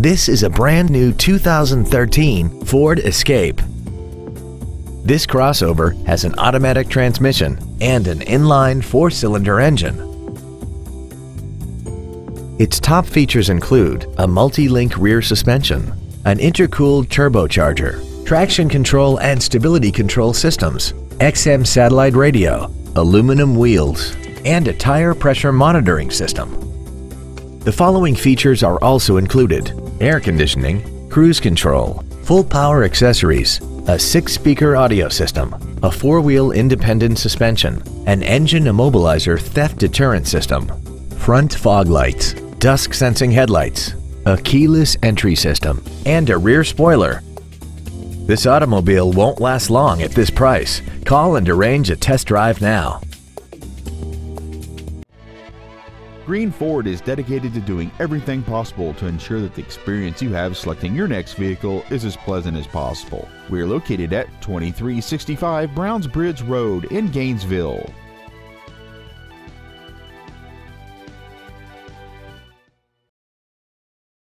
This is a brand new 2013 Ford Escape. This crossover has an automatic transmission and an inline four-cylinder engine. Its top features include a multi-link rear suspension, an intercooled turbocharger, traction control and stability control systems, XM satellite radio, aluminum wheels, and a tire pressure monitoring system. The following features are also included air conditioning, cruise control, full power accessories, a six-speaker audio system, a four-wheel independent suspension, an engine immobilizer theft deterrent system, front fog lights, dusk sensing headlights, a keyless entry system, and a rear spoiler. This automobile won't last long at this price. Call and arrange a test drive now. Greene Ford is dedicated to doing everything possible to ensure that the experience you have selecting your next vehicle is as pleasant as possible. We are located at 2365 Browns Bridge Road in Gainesville.